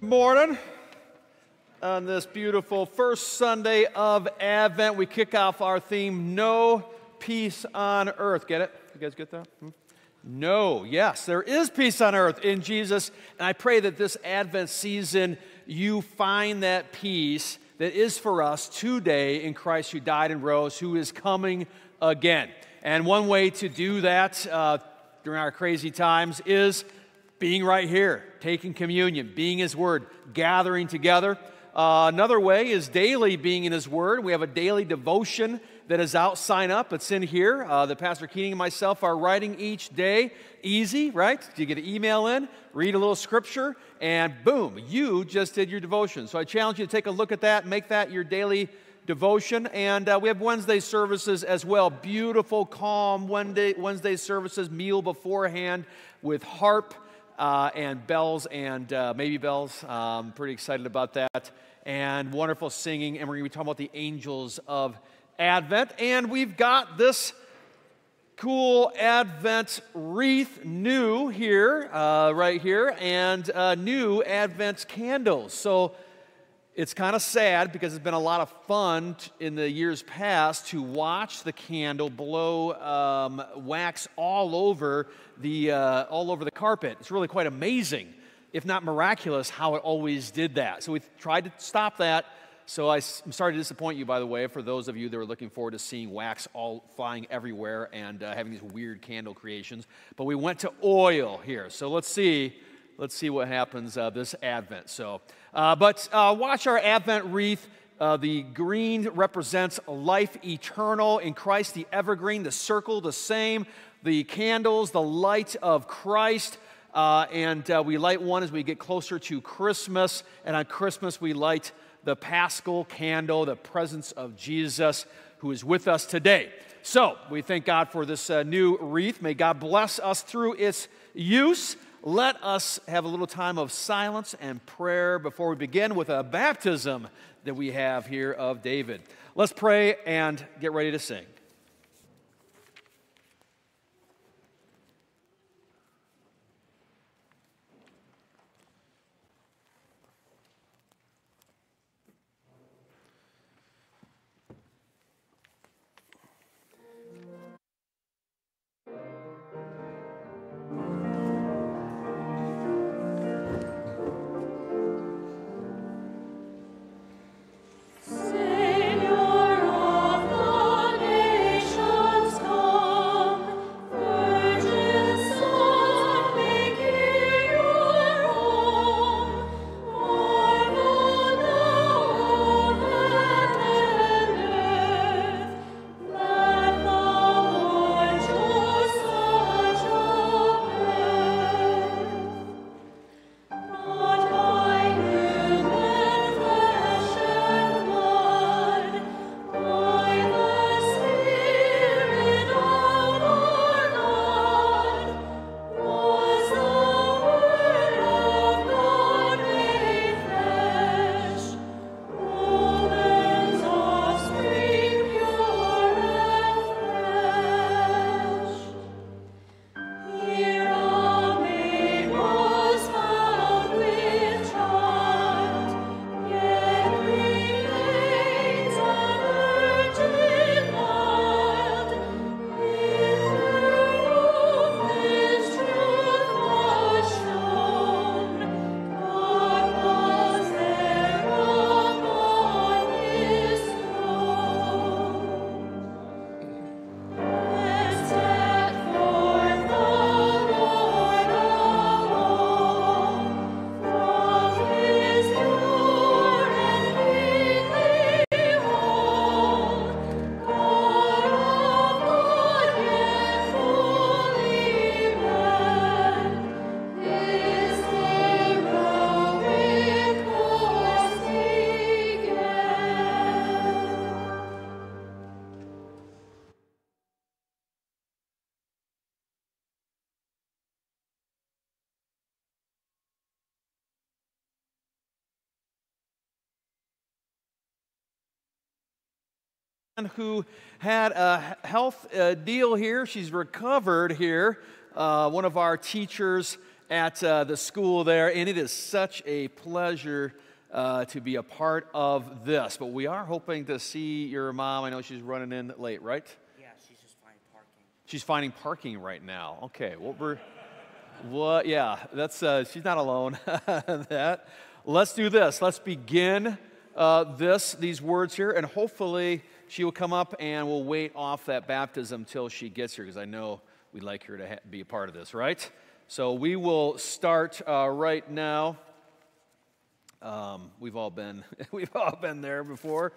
morning. On this beautiful first Sunday of Advent, we kick off our theme No Peace on Earth. Get it? You guys get that? Hmm? No, yes, there is peace on earth in Jesus. And I pray that this Advent season you find that peace that is for us today in Christ who died and rose, who is coming again. And one way to do that uh, during our crazy times is being right here, taking communion, being His Word, gathering together. Uh, another way is daily being in His Word. We have a daily devotion that is out. Sign up. It's in here. Uh, the Pastor Keating and myself are writing each day. Easy, right? You get an email in, read a little scripture, and boom, you just did your devotion. So I challenge you to take a look at that, make that your daily devotion. And uh, we have Wednesday services as well. Beautiful, calm Wednesday, Wednesday services, meal beforehand with harp uh, and bells and uh, maybe bells. Um, pretty excited about that. And wonderful singing. And we're going to be talking about the angels of Advent. And we've got this cool Advent wreath, new here, uh, right here, and uh, new Advent candles. So it's kind of sad because it's been a lot of fun in the years past to watch the candle blow um, wax all over the uh, all over the carpet. It's really quite amazing, if not miraculous, how it always did that. So we tried to stop that. So I, am sorry to disappoint you, by the way, for those of you that are looking forward to seeing wax all flying everywhere and uh, having these weird candle creations. But we went to oil here. So let's see let's see what happens uh, this Advent. So, uh, but uh, watch our Advent wreath. Uh, the green represents life eternal in Christ. The evergreen, the circle, the same. The candles, the light of Christ. Uh, and uh, we light one as we get closer to Christmas. And on Christmas, we light the paschal candle, the presence of Jesus who is with us today. So we thank God for this new wreath. May God bless us through its use let us have a little time of silence and prayer before we begin with a baptism that we have here of David. Let's pray and get ready to sing. Who had a health uh, deal here. She's recovered here. Uh, one of our teachers at uh, the school there, and it is such a pleasure uh, to be a part of this. But we are hoping to see your mom. I know she's running in late, right? Yeah, she's just finding parking. She's finding parking right now. Okay, what we're, what? Yeah, that's uh, she's not alone. that. Let's do this. Let's begin uh, this these words here, and hopefully she will come up and we'll wait off that baptism till she gets here because I know we'd like her to ha- be a part of this, right? So we will start uh, right now. Um, we've all been we've all been there before.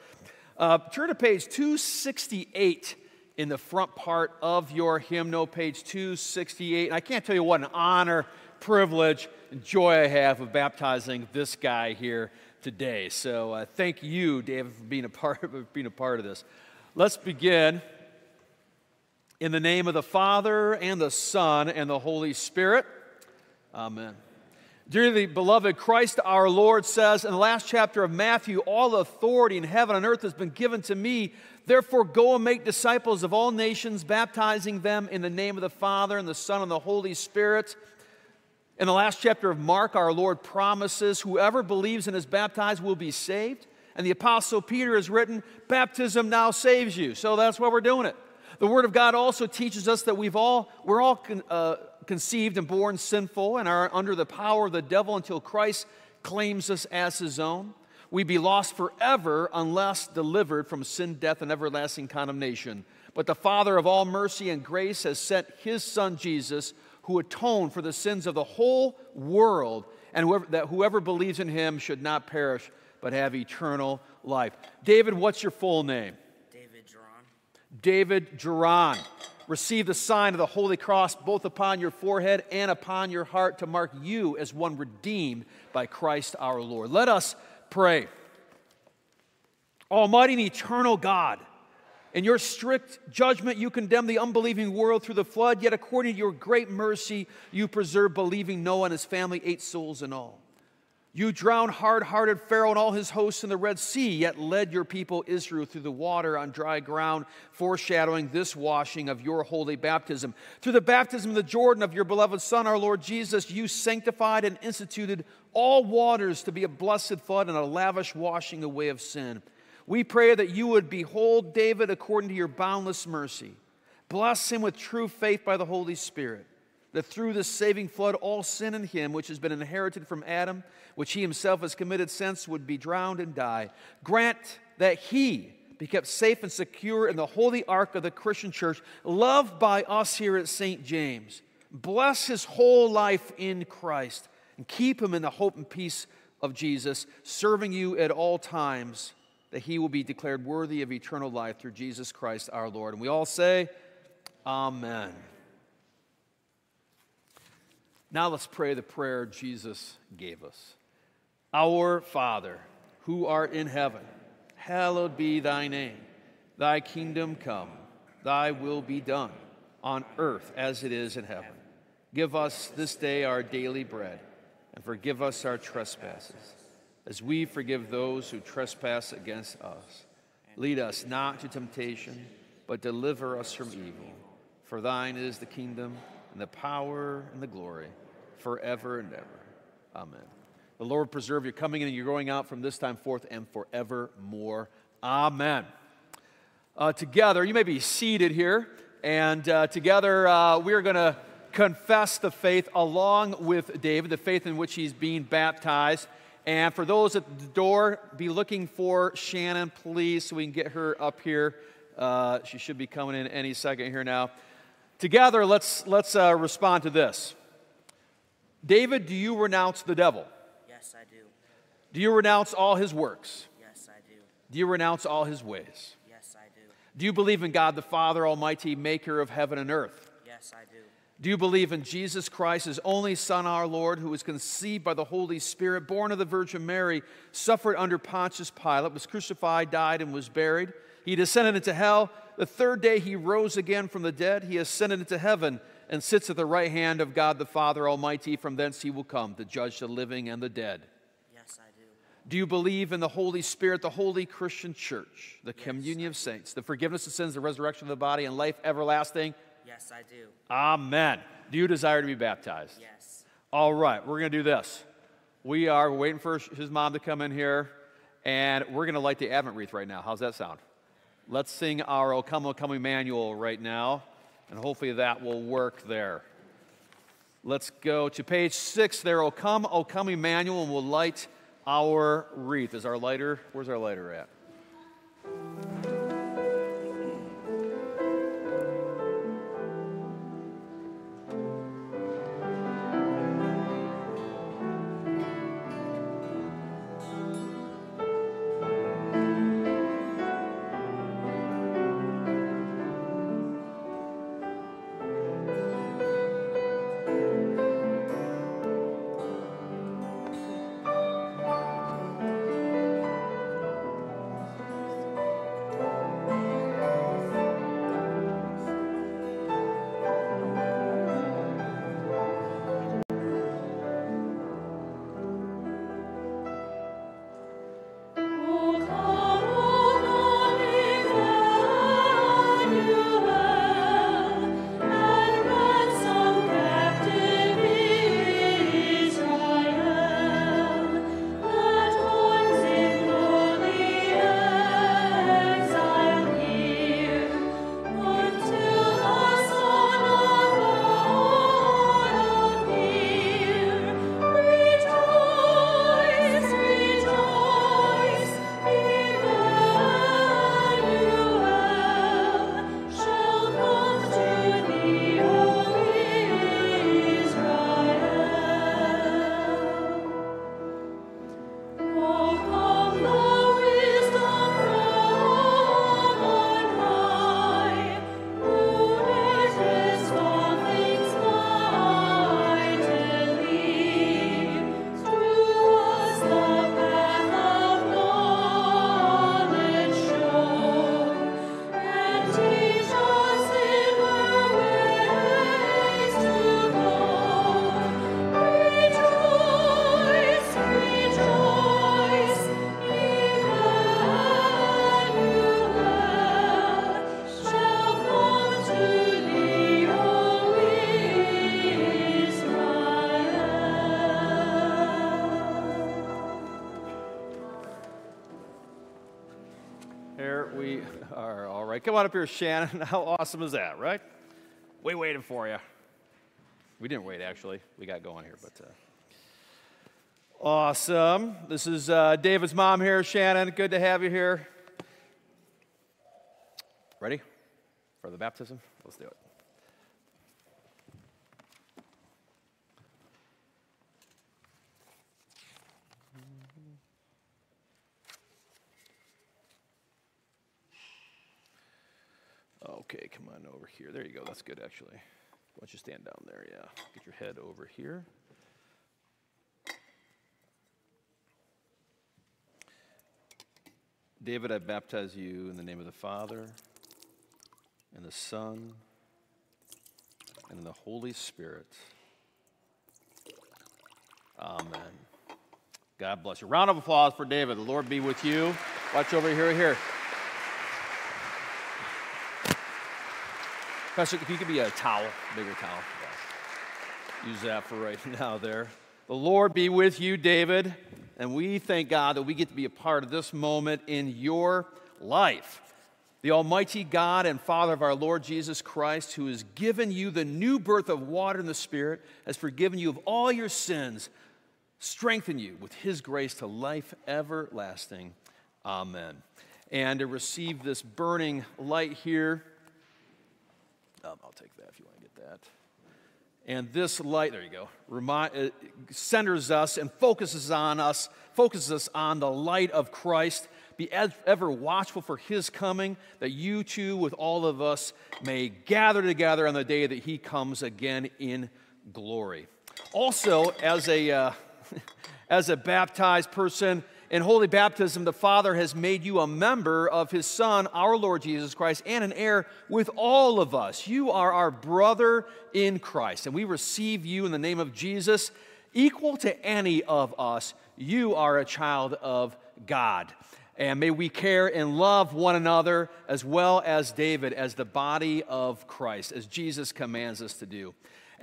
Uh, turn to page 268 in the front part of your hymnal, page 268. And I can't tell you what an honor, privilege, and joy I have of baptizing this guy here today. So uh, thank you, David, for being a part of being a part of this. Let's begin. In the name of the Father and the Son and the Holy Spirit. Amen. Dearly beloved, Christ our Lord says in the last chapter of Matthew, All authority in heaven and earth has been given to me. Therefore, go and make disciples of all nations, baptizing them in the name of the Father and the Son and the Holy Spirit. In the last chapter of Mark, our Lord promises whoever believes and is baptized will be saved. And the Apostle Peter has written, Baptism now saves you. So that's why we're doing it. The Word of God also teaches us that we've all, we're all uh, conceived and born sinful and are under the power of the devil until Christ claims us as his own. We'd be lost forever unless delivered from sin, death, and everlasting condemnation. But the Father of all mercy and grace has sent his Son Jesus, who atoned for the sins of the whole world, and whoever, that whoever believes in him should not perish, but have eternal life. David, what's your full name? David Duran. David Duran receive the sign of the Holy Cross both upon your forehead and upon your heart to mark you as one redeemed by Christ our Lord. Let us pray. Almighty and eternal God, in your strict judgment, you condemn the unbelieving world through the flood, yet according to your great mercy, you preserve believing Noah and his family, eight souls in all. You drowned hard hearted Pharaoh and all his hosts in the Red Sea, yet led your people Israel through the water on dry ground, foreshadowing this washing of your holy baptism. Through the baptism of the Jordan of your beloved Son, our Lord Jesus, you sanctified and instituted all waters to be a blessed flood and a lavish washing away of sin. We pray that you would behold David according to your boundless mercy. Bless him with true faith by the Holy Spirit that through this saving flood, all sin in him, which has been inherited from Adam, which he himself has committed since, would be drowned and die. Grant that he be kept safe and secure in the holy ark of the Christian church, loved by us here at St. James. Bless his whole life in Christ and keep him in the hope and peace of Jesus, serving you at all times, that he will be declared worthy of eternal life through Jesus Christ our Lord. And we all say, Amen. Now let's pray the prayer Jesus gave us. Our Father, who art in heaven, hallowed be thy name. Thy kingdom come, thy will be done, on earth as it is in heaven. Give us this day our daily bread, and forgive us our trespasses, as we forgive those who trespass against us. Lead us not to temptation, but deliver us from evil. For thine is the kingdom, and the power, and the glory forever and ever. Amen. The Lord preserve your coming in and your going out from this time forth and forevermore. Amen. Uh, together, you may be seated here, and uh, together uh, we're going to confess the faith along with David, the faith in which he's being baptized. And for those at the door, be looking for Shannon, please, so we can get her up here. Uh, she should be coming in any second here now. Together, let's, let's uh, respond to this. David, do you renounce the devil? Yes, I do. Do you renounce all his works? Yes, I do. Do you renounce all his ways? Yes, I do. Do you believe in God the Father Almighty, maker of heaven and earth? Yes, I do. Do you believe in Jesus Christ, his only Son, our Lord, who was conceived by the Holy Spirit, born of the Virgin Mary, suffered under Pontius Pilate, was crucified, died, and was buried? He descended into hell. The third day he rose again from the dead. He ascended into heaven and sits at the right hand of God the Father Almighty. From thence he will come to judge the living and the dead. Yes, I do. Do you believe in the Holy Spirit, the holy Christian church, the communion of saints, the forgiveness of sins, the resurrection of the body, and life everlasting? Yes, I do. Amen. Do you desire to be baptized? Yes. All right, we're going to do this. We are waiting for his mom to come in here, and we're going to light the Advent wreath right now. How's that sound? Let's sing our O Come, O Come Emmanuel right now, and hopefully that will work there. Let's go to page six there. O come, O come Emmanuel, and we'll light our wreath. Is our lighter, where's our lighter at? Come on up here, Shannon. How awesome is that, right? We waited for you. We didn't wait, actually. We got going here, but uh, awesome. This is uh, David's mom here, Shannon. Good to have you here. Ready for the baptism? Let's do it. Okay, come on over here. There you go. That's good, actually. Why don't you stand down there? Yeah. Get your head over here. David, I baptize you in the name of the Father, and the Son, and the Holy Spirit. Amen. God bless you. Round of applause for David. The Lord be with you. Watch over here. Here. Pastor, if you could be a towel, bigger towel. Use that for right now there. The Lord be with you, David. And we thank God that we get to be a part of this moment in your life. The Almighty God and Father of our Lord Jesus Christ, who has given you the new birth of water and the Spirit, has forgiven you of all your sins, strengthen you with His grace to life everlasting. Amen. And to receive this burning light here, um, I'll take that if you want to get that. And this light, there you go, remind, uh, centers us and focuses on us, focuses us on the light of Christ. Be ever watchful for his coming, that you too, with all of us, may gather together on the day that he comes again in glory. Also, as a, uh, as a baptized person, in holy baptism, the Father has made you a member of His Son, our Lord Jesus Christ, and an heir with all of us. You are our brother in Christ, and we receive you in the name of Jesus, equal to any of us. You are a child of God. And may we care and love one another as well as David, as the body of Christ, as Jesus commands us to do.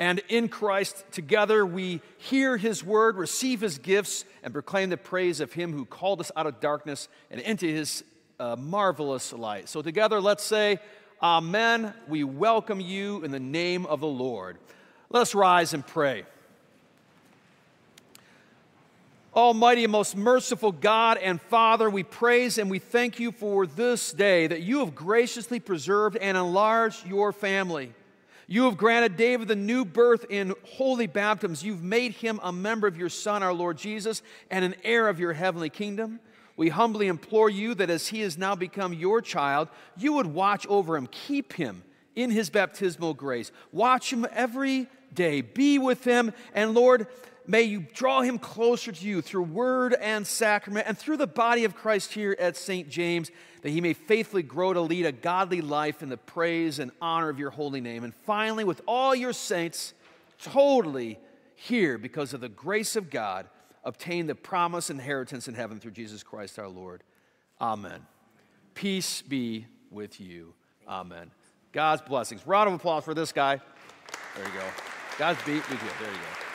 And in Christ, together we hear his word, receive his gifts, and proclaim the praise of him who called us out of darkness and into his uh, marvelous light. So, together, let's say, Amen. We welcome you in the name of the Lord. Let us rise and pray. Almighty and most merciful God and Father, we praise and we thank you for this day that you have graciously preserved and enlarged your family. You have granted David the new birth in holy baptisms. You've made him a member of your Son, our Lord Jesus, and an heir of your heavenly kingdom. We humbly implore you that as he has now become your child, you would watch over him, keep him in his baptismal grace. Watch him every day, be with him, and Lord, may you draw him closer to you through word and sacrament and through the body of Christ here at St. James, that he may faithfully grow to lead a godly life in the praise and honor of your holy name. And finally, with all your saints, totally here because of the grace of God, obtain the promised inheritance in heaven through Jesus Christ our Lord. Amen. Peace be with you. Amen. God's blessings. Round of applause for this guy. There you go. God's beat with you. There you go.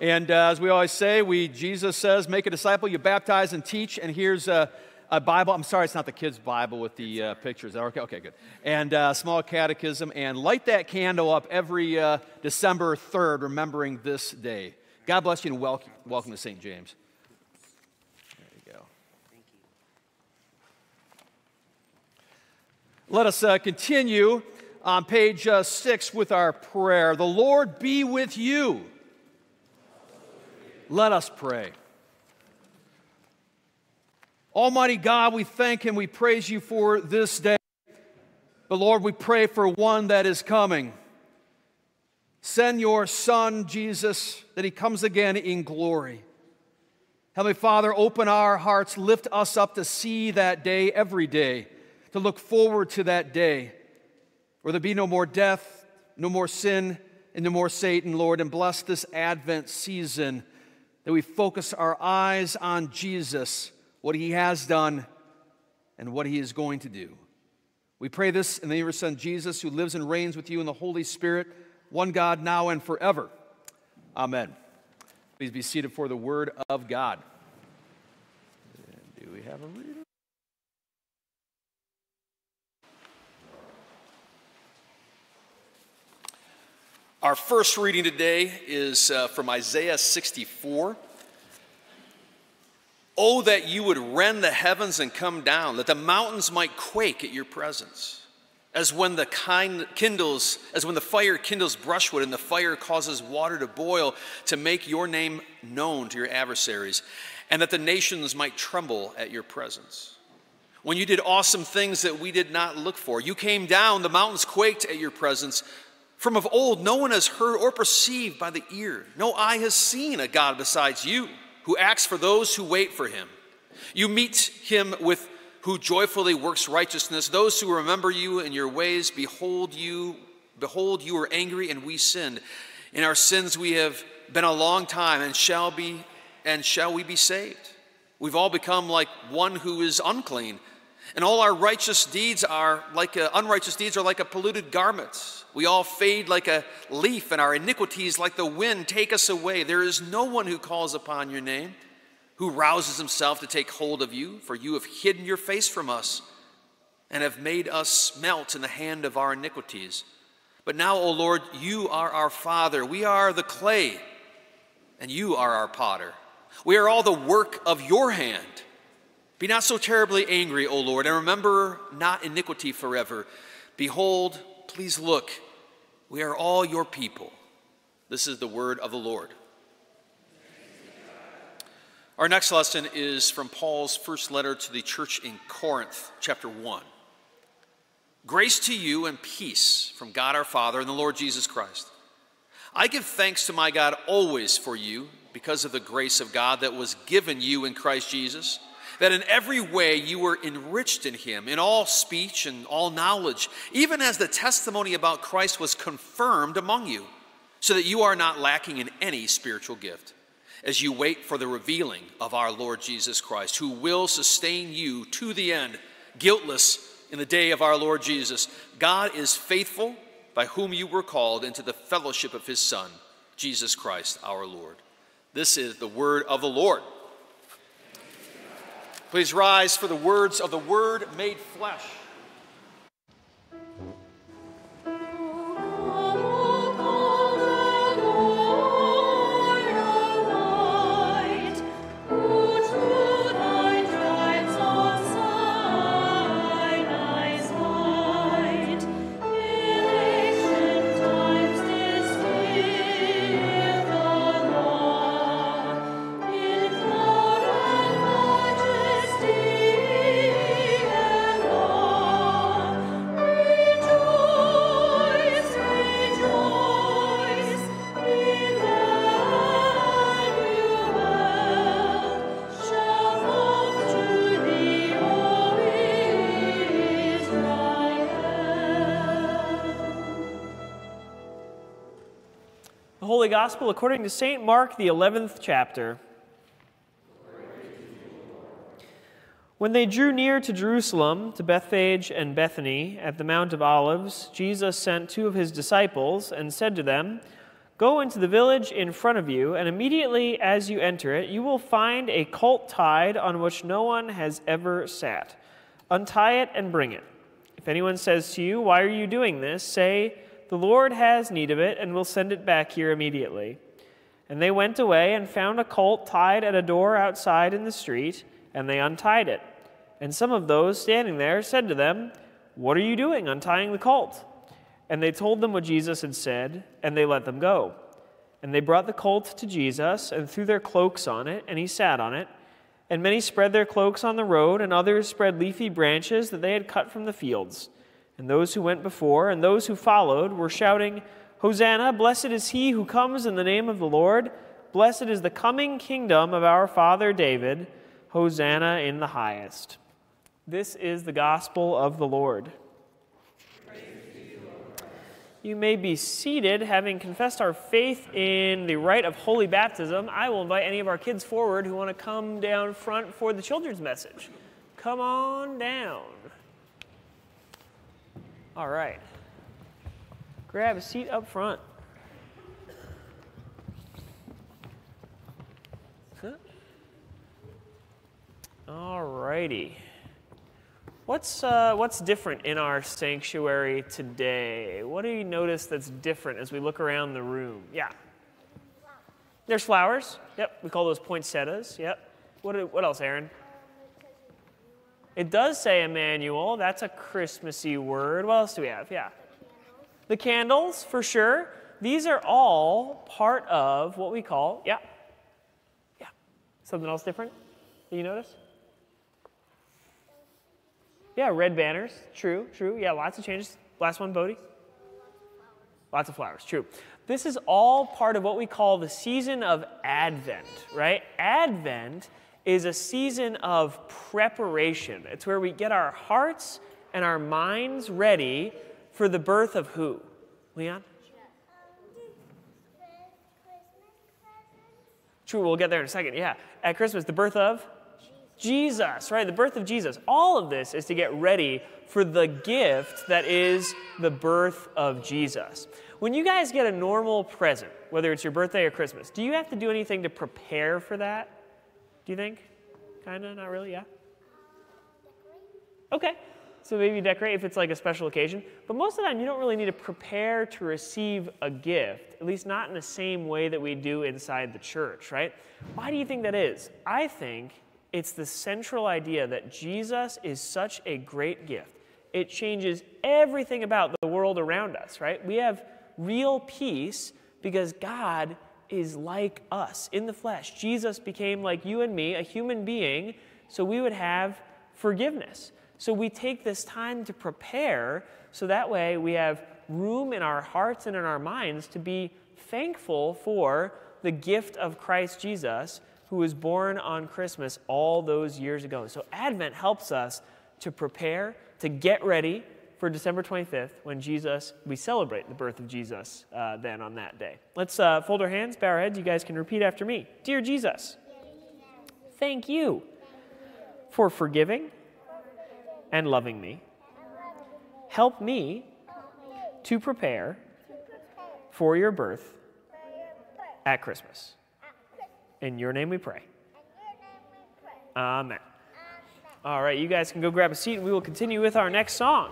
And uh, as we always say, we Jesus says, "Make a disciple, you baptize and teach." And here's a, a Bible. I'm sorry, it's not the kids' Bible with the uh, pictures. Okay, okay, good. And uh, small catechism, and light that candle up every uh, December 3rd, remembering this day. God bless you and welcome, welcome to St. James. There you go. Let us uh, continue on page uh, six with our prayer. The Lord be with you. Let us pray. Almighty God, we thank and we praise you for this day. But Lord, we pray for one that is coming. Send your Son, Jesus, that he comes again in glory. Heavenly Father, open our hearts, lift us up to see that day every day, to look forward to that day where there be no more death, no more sin, and no more Satan, Lord, and bless this Advent season that we focus our eyes on Jesus, what he has done, and what he is going to do. We pray this in the name of your Son, Jesus, who lives and reigns with you in the Holy Spirit, one God, now and forever. Amen. Please be seated for the word of God. Do we have a reader? Our first reading today is uh, from Isaiah 64. Oh, that you would rend the heavens and come down, that the mountains might quake at your presence. As when the kind kindles, as when the fire kindles brushwood and the fire causes water to boil to make your name known to your adversaries, and that the nations might tremble at your presence. When you did awesome things that we did not look for, you came down, the mountains quaked at your presence. From of old, no one has heard or perceived by the ear. No eye has seen a God besides you, who acts for those who wait for him. You meet him with who joyfully works righteousness. Those who remember you in your ways, behold you, behold, you are angry and we sinned. In our sins we have been a long time and shall be and shall we be saved. We've all become like one who is unclean and all our righteous deeds are like unrighteous deeds are like a polluted garment. We all fade like a leaf, and our iniquities, like the wind, take us away. There is no one who calls upon your name, who rouses himself to take hold of you, for you have hidden your face from us and have made us melt in the hand of our iniquities. But now, O Lord, you are our Father. We are the clay, and you are our potter. We are all the work of your hand. Be not so terribly angry, O Lord, and remember not iniquity forever. Behold, please look, we are all your people. This is the word of the Lord. Our next lesson is from Paul's first letter to the church in Corinth, chapter 1. Grace to you and peace from God our Father and the Lord Jesus Christ. I give thanks to my God always for you because of the grace of God that was given you in Christ Jesus that in every way you were enriched in him, in all speech and all knowledge, even as the testimony about Christ was confirmed among you, so that you are not lacking in any spiritual gift as you wait for the revealing of our Lord Jesus Christ, who will sustain you to the end, guiltless in the day of our Lord Jesus. God is faithful, by whom you were called into the fellowship of his Son, Jesus Christ our Lord. This is the word of the Lord. Please rise for the words of the Word made flesh. Gospel according to St. Mark, the 11th chapter. When they drew near to Jerusalem, to Bethphage and Bethany, at the Mount of Olives, Jesus sent two of his disciples and said to them, Go into the village in front of you, and immediately as you enter it, you will find a colt tied on which no one has ever sat. Untie it and bring it. If anyone says to you, Why are you doing this? say, the Lord has need of it, and will send it back here immediately. And they went away and found a colt tied at a door outside in the street, and they untied it. And some of those standing there said to them, What are you doing untying the colt? And they told them what Jesus had said, and they let them go. And they brought the colt to Jesus, and threw their cloaks on it, and he sat on it. And many spread their cloaks on the road, and others spread leafy branches that they had cut from the fields. And those who went before and those who followed were shouting, Hosanna, blessed is he who comes in the name of the Lord. Blessed is the coming kingdom of our father David. Hosanna in the highest. This is the gospel of the Lord. You may be seated, having confessed our faith in the rite of holy baptism. I will invite any of our kids forward who want to come down front for the children's message. Come on down. All right. Grab a seat up front. All righty. What's, uh, what's different in our sanctuary today? What do you notice that's different as we look around the room? Yeah. There's flowers. Yep. We call those poinsettias. Yep. What, what else, Aaron? It does say Emmanuel. That's a Christmassy word. What else do we have? Yeah. The candles, for sure. These are all part of what we call, yeah. Yeah. Something else different that you notice? Yeah, red banners. True, true. Yeah, lots of changes. Last one, Bodie. Lots of flowers, true. This is all part of what we call the season of Advent, right? Advent is a season of preparation. It's where we get our hearts and our minds ready for the birth of who? Leon? True, we'll get there in a second. Yeah. At Christmas, the birth of? Jesus, right? The birth of Jesus. All of this is to get ready for the gift that is the birth of Jesus. When you guys get a normal present, whether it's your birthday or Christmas, do you have to do anything to prepare for that? Do you think? Kind of? Not really? Yeah? Okay. So maybe decorate if it's like a special occasion. But most of the time, you don't really need to prepare to receive a gift, at least not in the same way that we do inside the church, right? Why do you think that is? I think it's the central idea that Jesus is such a great gift. It changes everything about the world around us, right? We have real peace because God is like us in the flesh. Jesus became like you and me, a human being, so we would have forgiveness. So we take this time to prepare so that way we have room in our hearts and in our minds to be thankful for the gift of Christ Jesus who was born on Christmas all those years ago. So Advent helps us to prepare, to get ready for December 25th when Jesus, we celebrate the birth of Jesus uh, then on that day. Let's uh, fold our hands, bow our heads. You guys can repeat after me. Dear Jesus, thank you for forgiving and loving me. Help me to prepare for your birth at Christmas. In your name we pray. Amen. All right, you guys can go grab a seat and we will continue with our next song.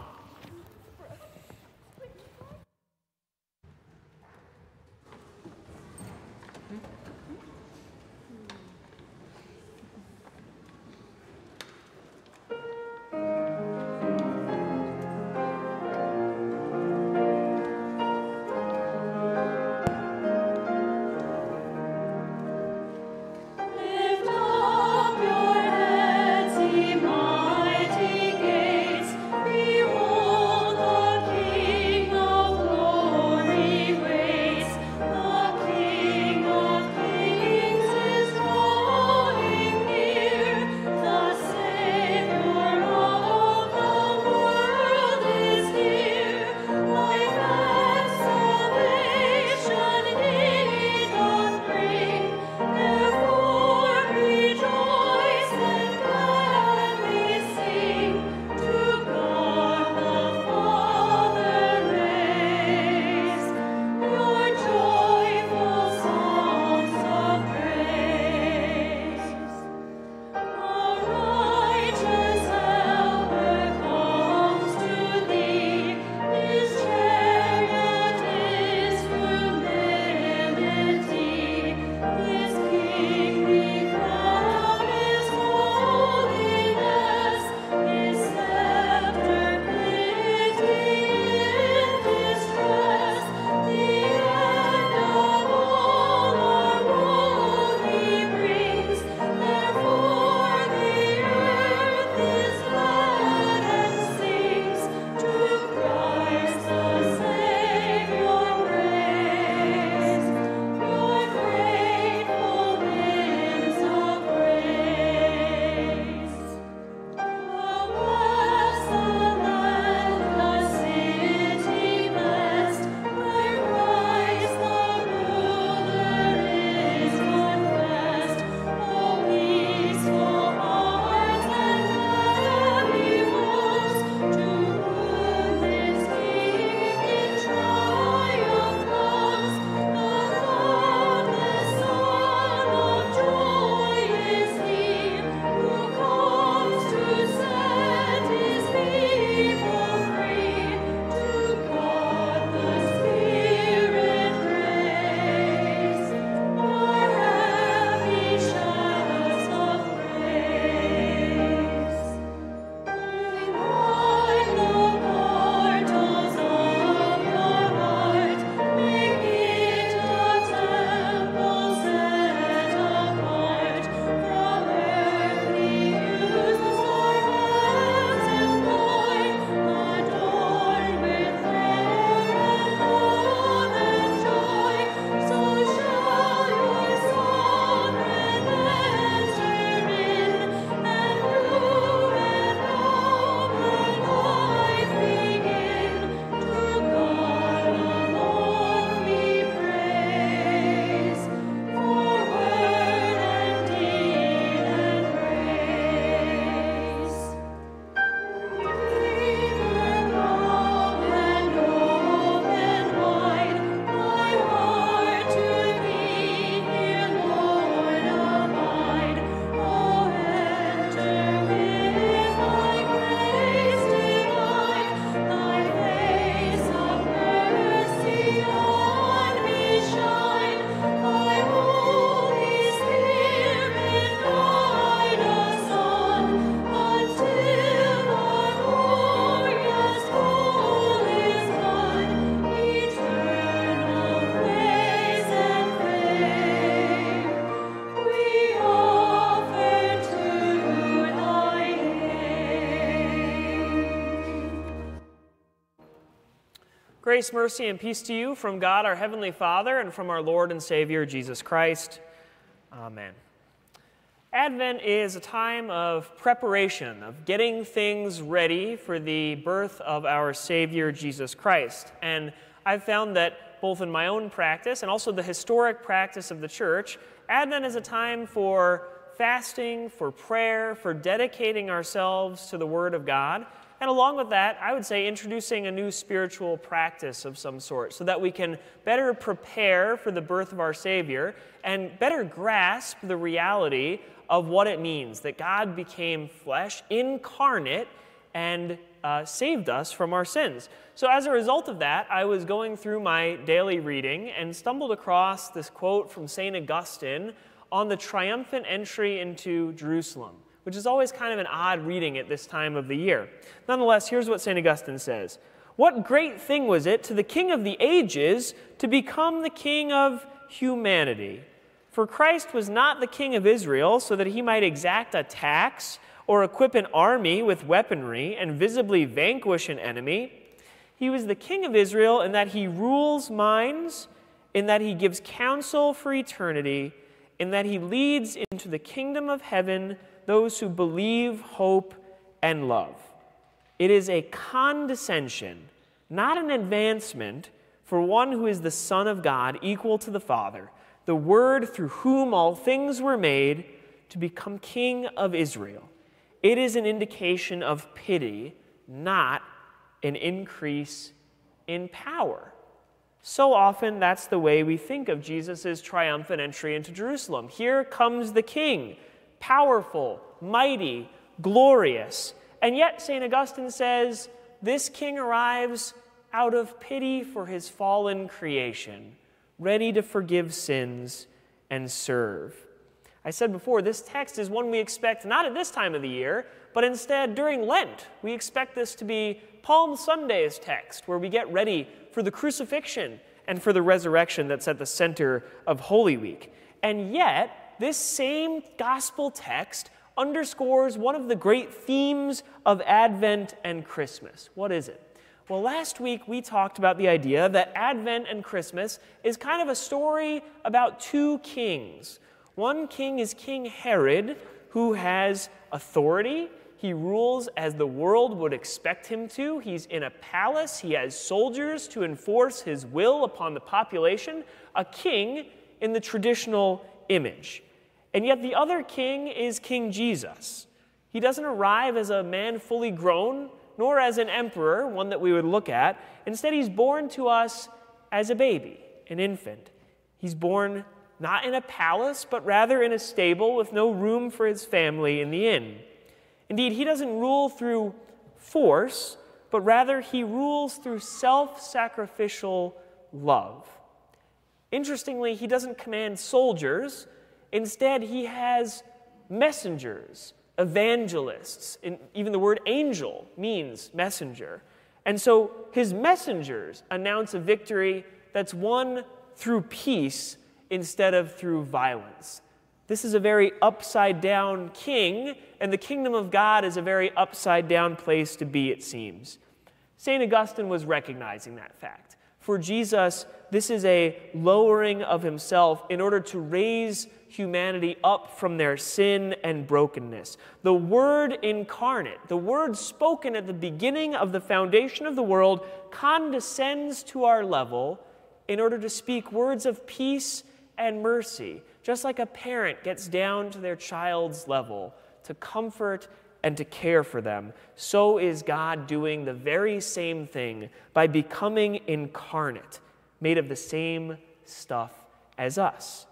Grace, mercy, and peace to you from God our Heavenly Father and from our Lord and Savior Jesus Christ. Amen. Advent is a time of preparation, of getting things ready for the birth of our Savior Jesus Christ. And I've found that both in my own practice and also the historic practice of the church, Advent is a time for fasting, for prayer, for dedicating ourselves to the Word of God and along with that, I would say introducing a new spiritual practice of some sort so that we can better prepare for the birth of our Savior and better grasp the reality of what it means that God became flesh, incarnate, and uh, saved us from our sins. So, as a result of that, I was going through my daily reading and stumbled across this quote from St. Augustine on the triumphant entry into Jerusalem, which is always kind of an odd reading at this time of the year. Nonetheless, here's what St. Augustine says What great thing was it to the King of the ages to become the King of humanity? For Christ was not the king of Israel so that he might exact a tax or equip an army with weaponry and visibly vanquish an enemy. He was the king of Israel in that he rules minds, in that he gives counsel for eternity, in that he leads into the kingdom of heaven those who believe, hope, and love. It is a condescension, not an advancement, for one who is the Son of God, equal to the Father the Word through whom all things were made, to become King of Israel. It is an indication of pity, not an increase in power. So often, that's the way we think of Jesus' triumphant entry into Jerusalem. Here comes the King, powerful, mighty, glorious. And yet, St. Augustine says, this King arrives out of pity for his fallen creation ready to forgive sins and serve. I said before, this text is one we expect not at this time of the year, but instead during Lent. We expect this to be Palm Sunday's text, where we get ready for the crucifixion and for the resurrection that's at the center of Holy Week. And yet, this same gospel text underscores one of the great themes of Advent and Christmas. What is it? Well, last week we talked about the idea that Advent and Christmas is kind of a story about two kings. One king is King Herod, who has authority. He rules as the world would expect him to. He's in a palace. He has soldiers to enforce his will upon the population, a king in the traditional image. And yet the other king is King Jesus. He doesn't arrive as a man fully grown, nor as an emperor, one that we would look at. Instead, he's born to us as a baby, an infant. He's born not in a palace, but rather in a stable with no room for his family in the inn. Indeed, he doesn't rule through force, but rather he rules through self sacrificial love. Interestingly, he doesn't command soldiers, instead, he has messengers evangelists. And even the word angel means messenger. And so his messengers announce a victory that's won through peace instead of through violence. This is a very upside down king, and the kingdom of God is a very upside down place to be, it seems. St. Augustine was recognizing that fact. For Jesus, this is a lowering of himself in order to raise humanity up from their sin and brokenness. The Word incarnate, the Word spoken at the beginning of the foundation of the world, condescends to our level in order to speak words of peace and mercy, just like a parent gets down to their child's level to comfort and to care for them, so is God doing the very same thing by becoming incarnate, made of the same stuff as us.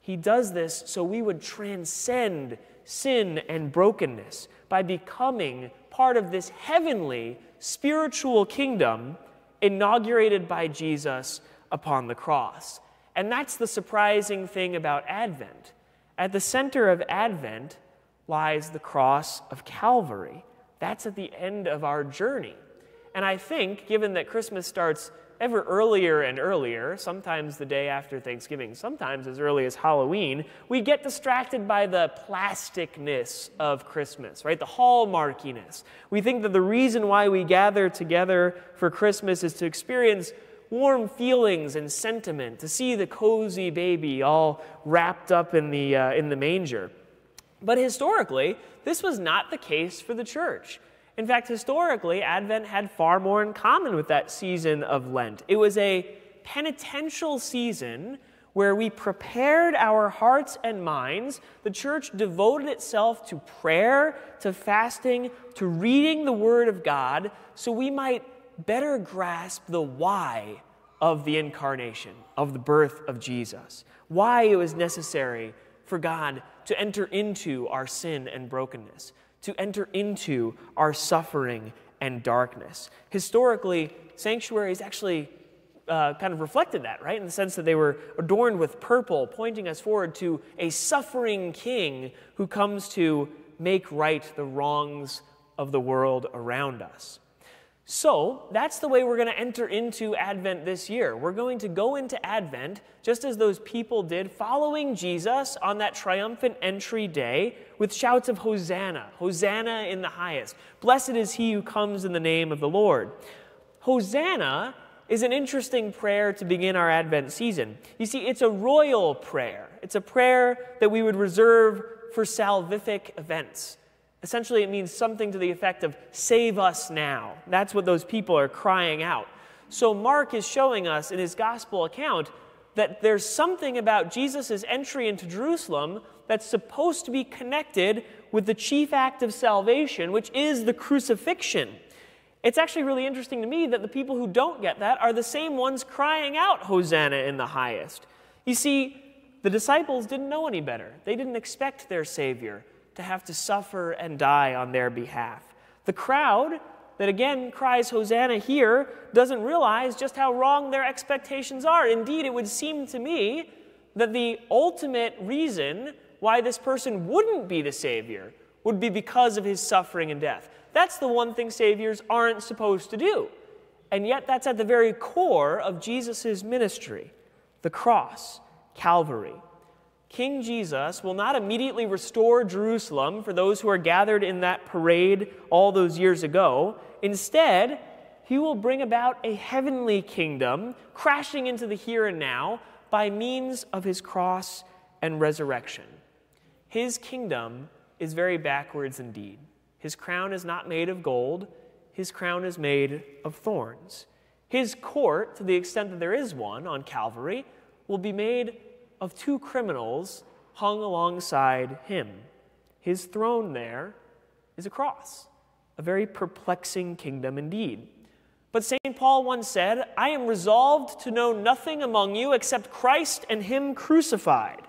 He does this so we would transcend sin and brokenness by becoming part of this heavenly spiritual kingdom inaugurated by Jesus upon the cross. And that's the surprising thing about Advent. At the center of Advent lies the cross of Calvary. That's at the end of our journey. And I think, given that Christmas starts ever earlier and earlier, sometimes the day after Thanksgiving, sometimes as early as Halloween, we get distracted by the plasticness of Christmas, right? The hallmarkiness. We think that the reason why we gather together for Christmas is to experience warm feelings and sentiment, to see the cozy baby all wrapped up in the, uh, in the manger. But historically, this was not the case for the church. In fact, historically, Advent had far more in common with that season of Lent. It was a penitential season where we prepared our hearts and minds. The church devoted itself to prayer, to fasting, to reading the Word of God, so we might better grasp the why of the incarnation, of the birth of Jesus, why it was necessary for God to enter into our sin and brokenness, to enter into our suffering and darkness. Historically, sanctuaries actually uh, kind of reflected that, right? In the sense that they were adorned with purple, pointing us forward to a suffering king who comes to make right the wrongs of the world around us. So that's the way we're going to enter into Advent this year. We're going to go into Advent just as those people did, following Jesus on that triumphant entry day with shouts of Hosanna, Hosanna in the highest. Blessed is he who comes in the name of the Lord. Hosanna is an interesting prayer to begin our Advent season. You see, it's a royal prayer, it's a prayer that we would reserve for salvific events. Essentially, it means something to the effect of, save us now. That's what those people are crying out. So, Mark is showing us in his gospel account that there's something about Jesus' entry into Jerusalem that's supposed to be connected with the chief act of salvation, which is the crucifixion. It's actually really interesting to me that the people who don't get that are the same ones crying out, Hosanna in the highest. You see, the disciples didn't know any better. They didn't expect their Savior to have to suffer and die on their behalf. The crowd that again cries Hosanna here doesn't realize just how wrong their expectations are. Indeed, it would seem to me that the ultimate reason why this person wouldn't be the Savior would be because of his suffering and death. That's the one thing Saviors aren't supposed to do. And yet, that's at the very core of Jesus' ministry the cross, Calvary. King Jesus will not immediately restore Jerusalem for those who are gathered in that parade all those years ago. Instead, he will bring about a heavenly kingdom crashing into the here and now by means of his cross and resurrection. His kingdom is very backwards indeed. His crown is not made of gold, his crown is made of thorns. His court, to the extent that there is one on Calvary, will be made of two criminals hung alongside him. His throne there is a cross, a very perplexing kingdom indeed. But St. Paul once said, I am resolved to know nothing among you except Christ and Him crucified.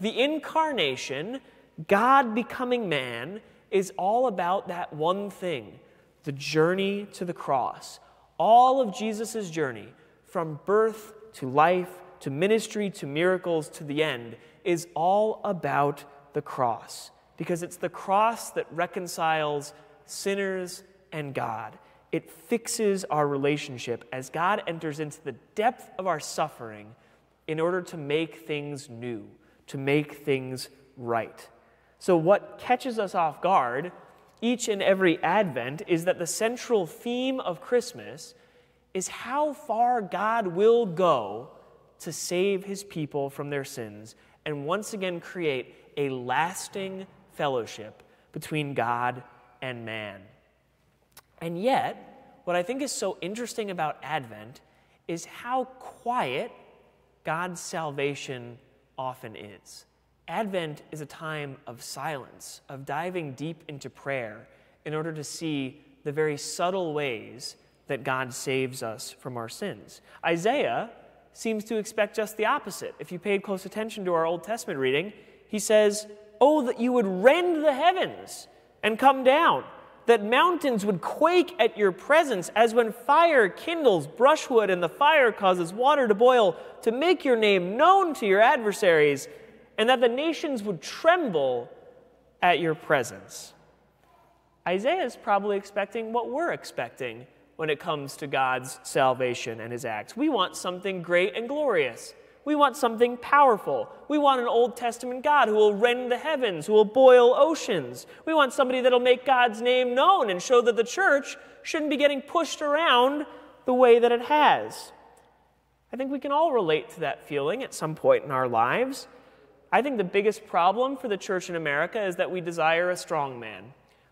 The incarnation, God becoming man, is all about that one thing the journey to the cross. All of Jesus' journey, from birth to life to ministry to miracles to the end, is all about the cross. Because it's the cross that reconciles sinners and God. It fixes our relationship as God enters into the depth of our suffering in order to make things new, to make things right. So, what catches us off guard each and every Advent is that the central theme of Christmas is how far God will go to save his people from their sins and once again create a lasting fellowship between God and man. And yet, what I think is so interesting about Advent is how quiet God's salvation often is. Advent is a time of silence, of diving deep into prayer in order to see the very subtle ways that God saves us from our sins. Isaiah seems to expect just the opposite. If you paid close attention to our Old Testament reading, he says, Oh, that you would rend the heavens and come down, that mountains would quake at your presence, as when fire kindles brushwood and the fire causes water to boil, to make your name known to your adversaries, and that the nations would tremble at your presence. Isaiah is probably expecting what we're expecting when it comes to God's salvation and his acts. We want something great and glorious. We want something powerful. We want an Old Testament God who will rend the heavens, who will boil oceans. We want somebody that'll make God's name known and show that the church shouldn't be getting pushed around the way that it has. I think we can all relate to that feeling at some point in our lives. I think the biggest problem for the church in America is that we desire a strong man.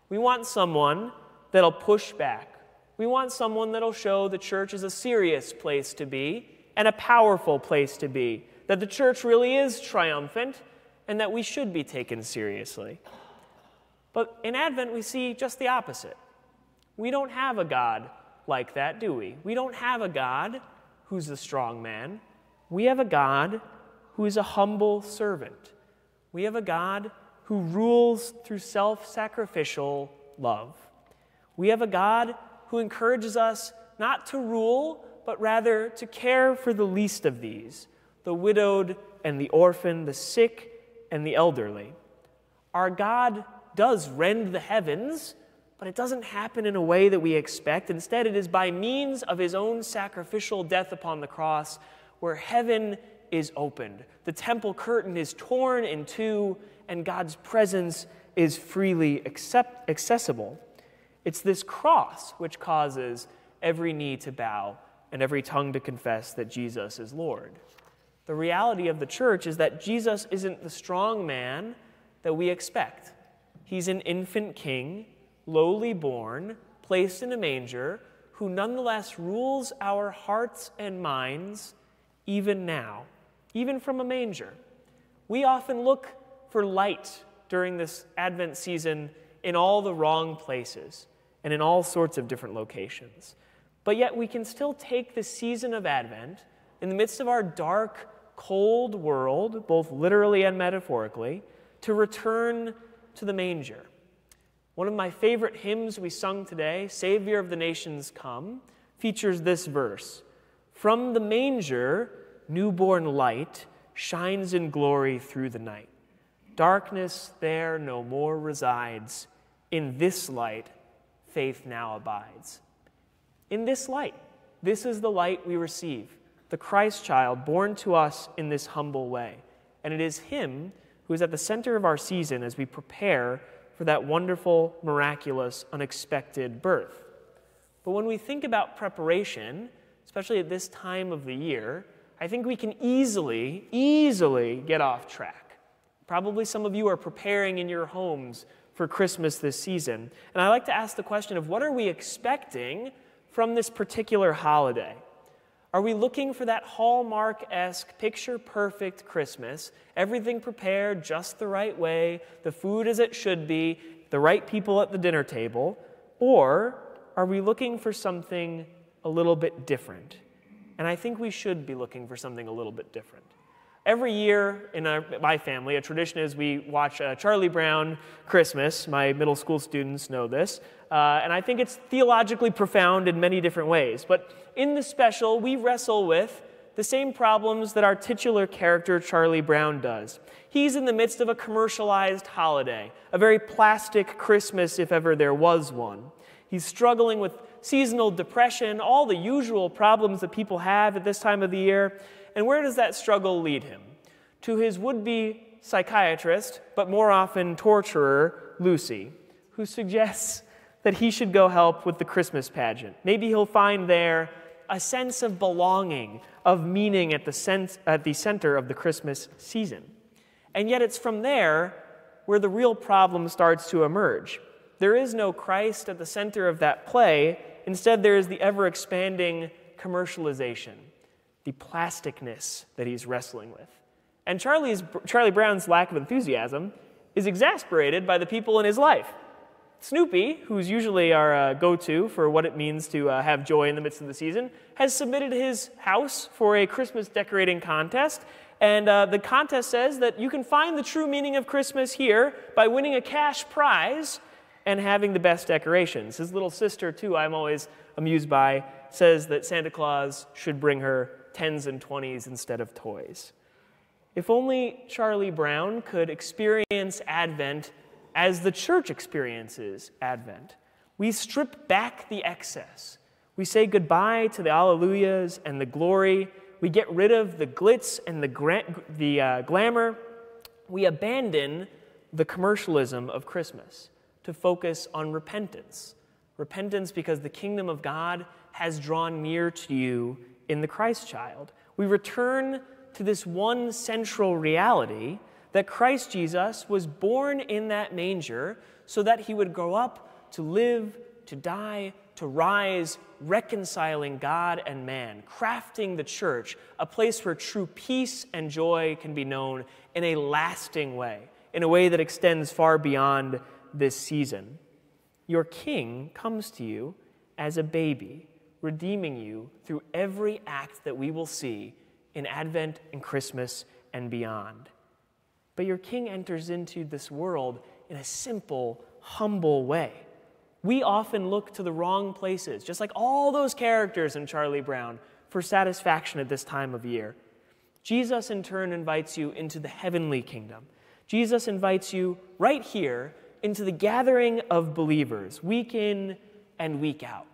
We want someone that'll push back. We want someone that'll show the church is a serious place to be and a powerful place to be, that the church really is triumphant and that we should be taken seriously. But in Advent, we see just the opposite. We don't have a God like that, do we? We don't have a God who's the strong man. We have a God who is a humble servant. We have a God who rules through self sacrificial love. We have a God who encourages us not to rule, but rather to care for the least of these the widowed and the orphan, the sick and the elderly. Our God does rend the heavens, but it doesn't happen in a way that we expect. Instead, it is by means of his own sacrificial death upon the cross where heaven is opened. The temple curtain is torn in two, and God's presence is freely accept- accessible. It's this cross which causes every knee to bow and every tongue to confess that Jesus is Lord. The reality of the church is that Jesus isn't the strong man that we expect. He's an infant king, lowly born, placed in a manger, who nonetheless rules our hearts and minds even now, even from a manger. We often look for light during this Advent season in all the wrong places and in all sorts of different locations. But yet we can still take the season of Advent in the midst of our dark, cold world, both literally and metaphorically, to return to the manger. One of my favorite hymns we sung today, Savior of the Nations Come, features this verse From the manger, newborn light shines in glory through the night. Darkness there no more resides. In this light, faith now abides. In this light, this is the light we receive, the Christ child born to us in this humble way. And it is Him who is at the center of our season as we prepare for that wonderful, miraculous, unexpected birth. But when we think about preparation, especially at this time of the year, I think we can easily, easily get off track. Probably some of you are preparing in your homes for Christmas this season. And I like to ask the question of what are we expecting from this particular holiday? Are we looking for that Hallmark esque, picture perfect Christmas? Everything prepared just the right way, the food as it should be, the right people at the dinner table? Or are we looking for something a little bit different? And I think we should be looking for something a little bit different. Every year in our, my family, a tradition is we watch uh, Charlie Brown Christmas. My middle school students know this. Uh, and I think it's theologically profound in many different ways. But in the special, we wrestle with the same problems that our titular character, Charlie Brown, does. He's in the midst of a commercialized holiday, a very plastic Christmas, if ever there was one. He's struggling with seasonal depression, all the usual problems that people have at this time of the year. And where does that struggle lead him? To his would be psychiatrist, but more often torturer, Lucy, who suggests that he should go help with the Christmas pageant. Maybe he'll find there a sense of belonging, of meaning at the, sense, at the center of the Christmas season. And yet it's from there where the real problem starts to emerge. There is no Christ at the center of that play. Instead, there is the ever expanding commercialization, the plasticness that he's wrestling with. And Charlie's, Charlie Brown's lack of enthusiasm is exasperated by the people in his life. Snoopy, who's usually our uh, go to for what it means to uh, have joy in the midst of the season, has submitted his house for a Christmas decorating contest. And uh, the contest says that you can find the true meaning of Christmas here by winning a cash prize and having the best decorations. His little sister, too, I'm always amused by, says that Santa Claus should bring her tens and twenties instead of toys. If only Charlie Brown could experience Advent as the church experiences Advent. We strip back the excess. We say goodbye to the alleluias and the glory. We get rid of the glitz and the, the uh, glamour. We abandon the commercialism of Christmas to focus on repentance. Repentance because the kingdom of God has drawn near to you in the Christ child. We return to this one central reality that Christ Jesus was born in that manger so that he would grow up to live, to die, to rise, reconciling God and man, crafting the church, a place where true peace and joy can be known in a lasting way, in a way that extends far beyond this season. Your king comes to you as a baby, redeeming you through every act that we will see in Advent and Christmas and beyond. But your king enters into this world in a simple, humble way. We often look to the wrong places, just like all those characters in Charlie Brown, for satisfaction at this time of year. Jesus, in turn, invites you into the heavenly kingdom. Jesus invites you right here into the gathering of believers, week in and week out.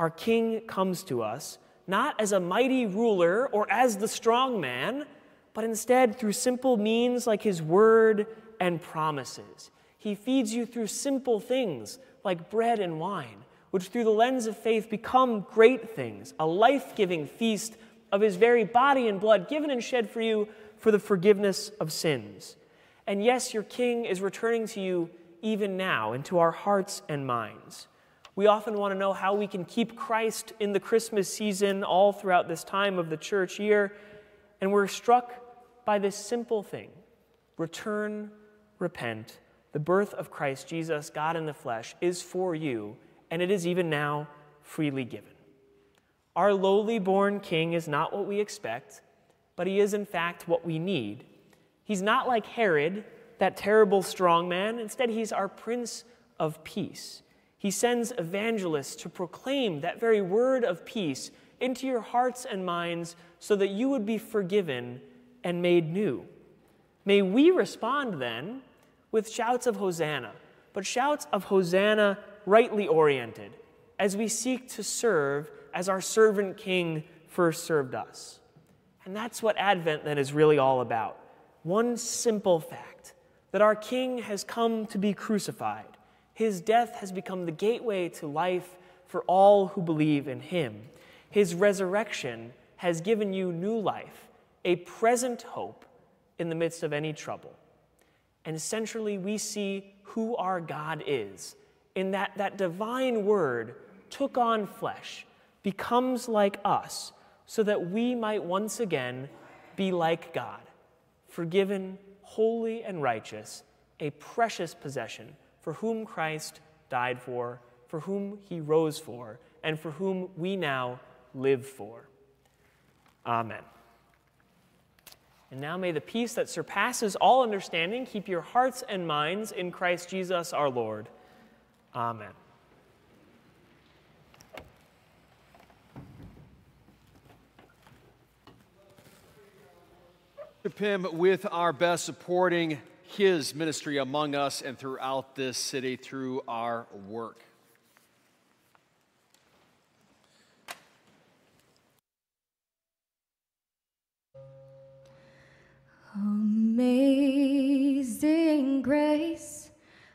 Our King comes to us not as a mighty ruler or as the strong man, but instead through simple means like his word and promises. He feeds you through simple things like bread and wine, which through the lens of faith become great things, a life giving feast of his very body and blood given and shed for you for the forgiveness of sins. And yes, your King is returning to you even now into our hearts and minds. We often want to know how we can keep Christ in the Christmas season all throughout this time of the church year, and we're struck by this simple thing return, repent. The birth of Christ Jesus, God in the flesh, is for you, and it is even now freely given. Our lowly born king is not what we expect, but he is in fact what we need. He's not like Herod, that terrible strong man. Instead, he's our Prince of Peace. He sends evangelists to proclaim that very word of peace into your hearts and minds so that you would be forgiven and made new. May we respond then with shouts of Hosanna, but shouts of Hosanna rightly oriented, as we seek to serve as our servant king first served us. And that's what Advent then is really all about. One simple fact that our king has come to be crucified. His death has become the gateway to life for all who believe in him. His resurrection has given you new life, a present hope in the midst of any trouble. And centrally, we see who our God is in that that divine word took on flesh, becomes like us, so that we might once again be like God, forgiven, holy, and righteous, a precious possession for whom Christ died for, for whom he rose for, and for whom we now live for. Amen. And now may the peace that surpasses all understanding keep your hearts and minds in Christ Jesus our Lord. Amen. Worship with our best, supporting His ministry among us and throughout this city through our work. Amazing grace,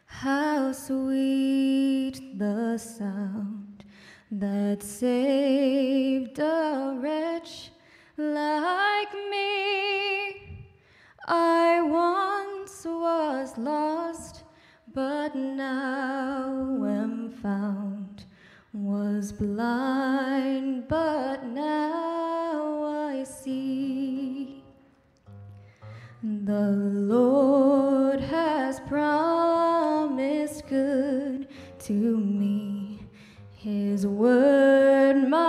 how sweet the sound that saved a wretch like me. I once was lost, but now am found. Was blind, but now I see. The Lord has promised good to me. His word, my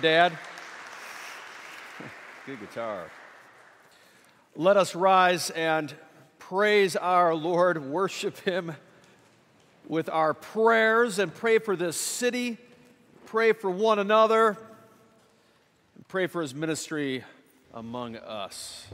And dad. Good guitar. Let us rise and praise our Lord, worship Him with our prayers, and pray for this city, pray for one another, and pray for His ministry among us.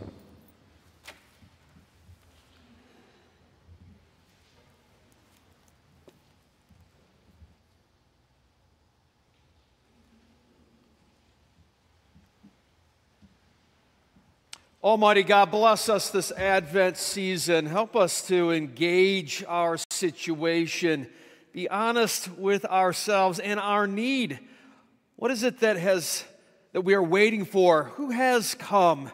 Almighty God, bless us this Advent season. Help us to engage our situation, be honest with ourselves and our need. What is it that has that we are waiting for? Who has come?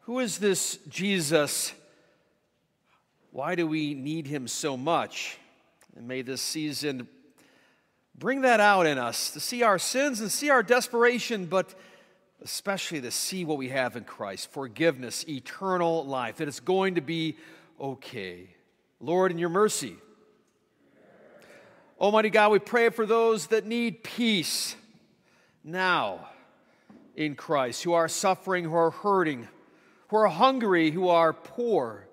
Who is this Jesus? Why do we need him so much? And may this season bring that out in us to see our sins and see our desperation, but especially to see what we have in Christ forgiveness, eternal life, that it's going to be okay. Lord, in your mercy, Almighty God, we pray for those that need peace now in Christ, who are suffering, who are hurting, who are hungry, who are poor,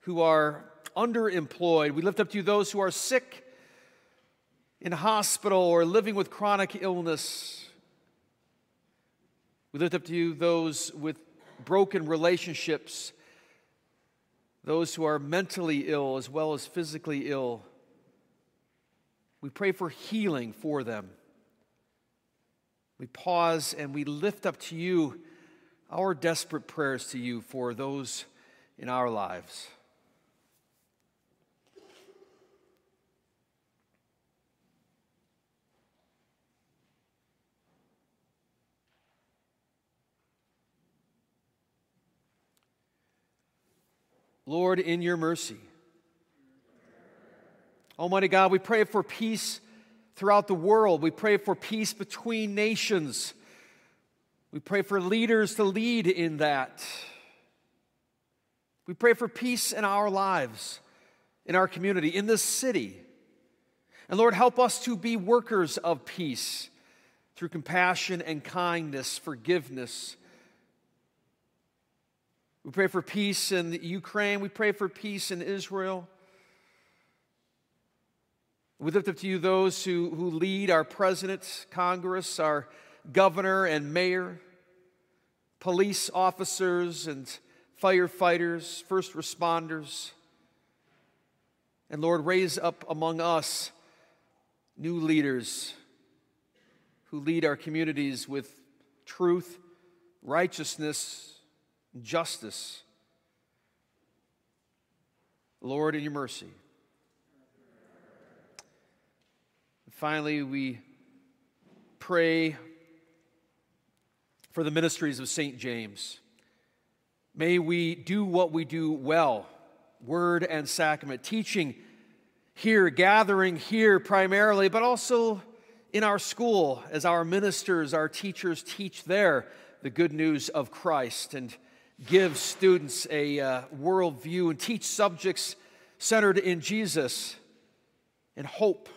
who are underemployed. We lift up to you those who are sick in hospital or living with chronic illness. We lift up to you those with broken relationships, those who are mentally ill as well as physically ill. We pray for healing for them. We pause and we lift up to you our desperate prayers to you for those in our lives. Lord, in your mercy. Almighty God, we pray for peace throughout the world. We pray for peace between nations. We pray for leaders to lead in that. We pray for peace in our lives, in our community, in this city. And Lord, help us to be workers of peace through compassion and kindness, forgiveness, we pray for peace in Ukraine. We pray for peace in Israel. We lift up to you those who, who lead our president, Congress, our governor and mayor, police officers and firefighters, first responders. And Lord, raise up among us new leaders who lead our communities with truth, righteousness, justice. Lord, in your mercy. Finally, we pray for the ministries of St. James. May we do what we do well word and sacrament, teaching here, gathering here primarily, but also in our school as our ministers, our teachers teach there the good news of Christ. And give students a uh, worldview and teach subjects centered in Jesus and hope.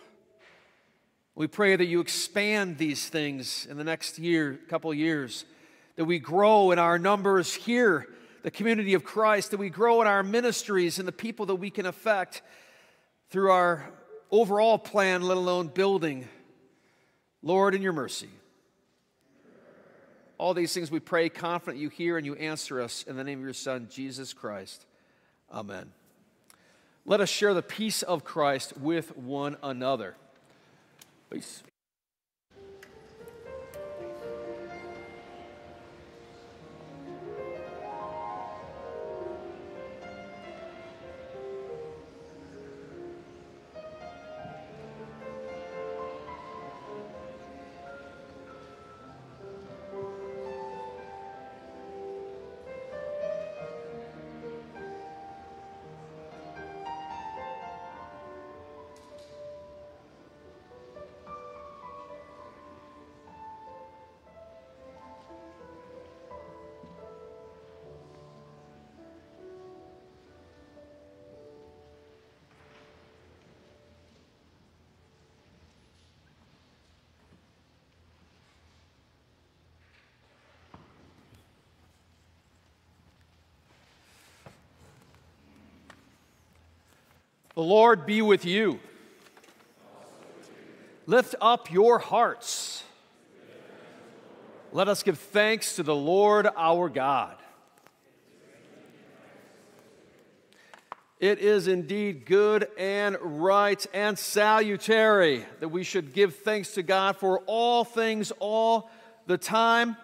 We pray that you expand these things in the next year, couple years, that we grow in our numbers here, the community of Christ, that we grow in our ministries and the people that we can affect through our overall plan, let alone building. Lord, in your mercy. All these things we pray, confident you hear and you answer us in the name of your Son, Jesus Christ. Amen. Let us share the peace of Christ with one another. Peace. The Lord be with you. Lift up your hearts. Let us give thanks to the Lord our God. It is indeed good and right and salutary that we should give thanks to God for all things all the time.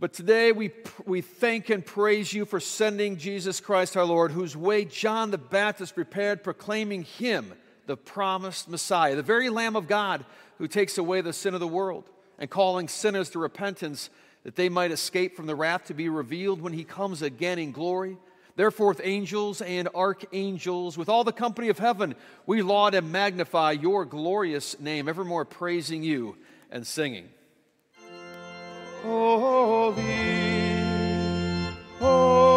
But today we, we thank and praise you for sending Jesus Christ our Lord, whose way John the Baptist prepared, proclaiming him the promised Messiah, the very Lamb of God who takes away the sin of the world, and calling sinners to repentance that they might escape from the wrath to be revealed when he comes again in glory. Therefore, angels and archangels, with all the company of heaven, we laud and magnify your glorious name, evermore praising you and singing. Holy, holy,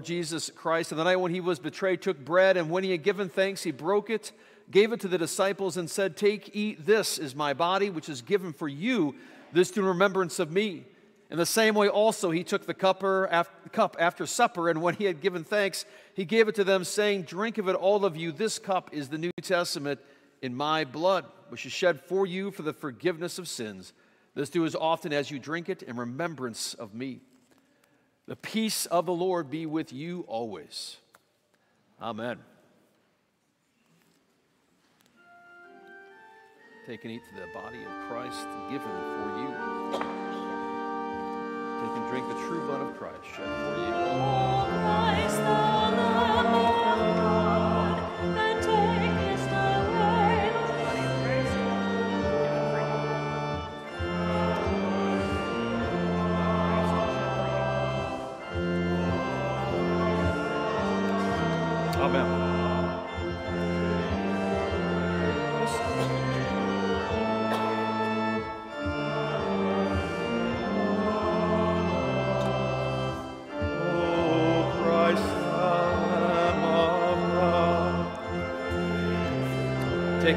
Lord Jesus Christ, on the night when he was betrayed, took bread, and when he had given thanks, he broke it, gave it to the disciples, and said, Take, eat, this is my body, which is given for you. This do in remembrance of me. In the same way, also, he took the cup after supper, and when he had given thanks, he gave it to them, saying, Drink of it, all of you. This cup is the New Testament in my blood, which is shed for you for the forgiveness of sins. This do as often as you drink it in remembrance of me. The peace of the Lord be with you always. Amen. Take and eat the body of Christ given for you. Take and drink the true blood of Christ shed for you.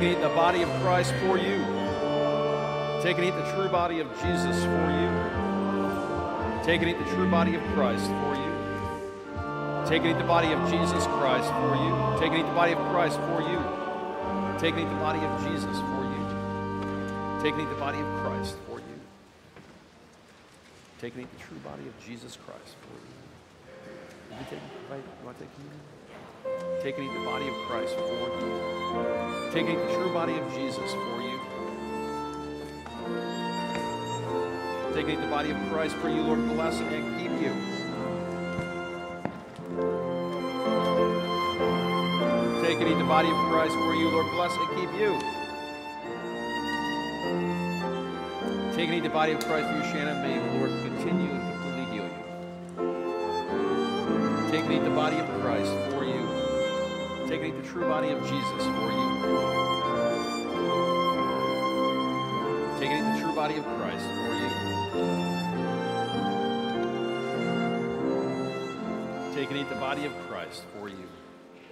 And eat the body of Christ for you. Take and eat the true body of Jesus for you. Take and eat the true body of Christ for you. Take and eat the body of Jesus Christ for you. Take and eat the body of Christ for you. Take and eat the body of Jesus for you. Take and eat the body of Christ for you. Take and eat the true body of Jesus Christ for you. You take, right? You want to take communion? Take and eat the body of Christ for you. Take and eat the true body of Jesus for you. Take and eat the body of Christ for you, Lord. Bless and keep you. Take and eat the body of Christ for you, Lord. Bless and keep you. Take and eat the body of Christ for you, Shannon. May the Lord continue and completely heal you. Take and eat the body of Christ Take the true body of Jesus for you. Take the true body of Christ for you. Take and eat the body of Christ for you.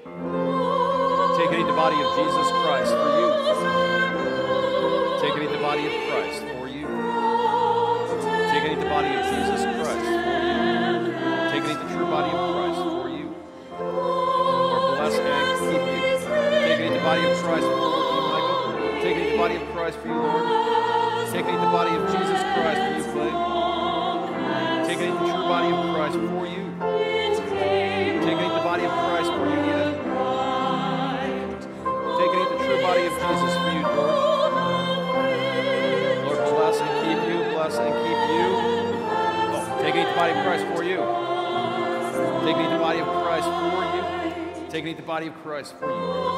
Take and eat the body of Jesus Christ for you. Take and eat the body of Christ for you. Take and eat the body of Jesus Christ body of Christ for you, Michael. Take and eat the body of Christ for you, Lord. Take and eat the body of Jesus Christ for you, Clay. Take and eat the true body of Christ for you. Take and eat the body of Christ for you, Edith. Take and eat the true body of Jesus for you, George. Lord, bless and keep you, bless and keep you. Oh, take body of Christ for you. You. Taking the body of Christ for you.